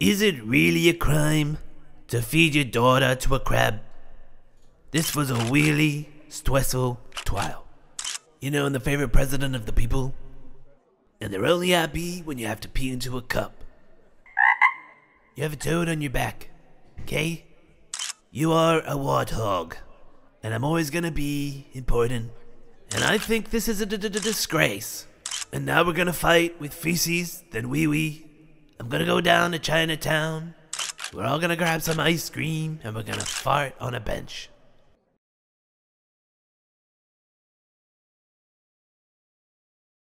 Is it really a crime to feed your daughter to a crab? This was a wheelie stwessel twile. You know, and the favorite president of the people? And they're only happy when you have to pee into a cup. You have a toad on your back, okay? You are a warthog, and I'm always gonna be important. And I think this is a disgrace. And now we're gonna fight with feces, then wee wee. I'm gonna go down to Chinatown. We're all gonna grab some ice cream, and we're gonna fart on a bench.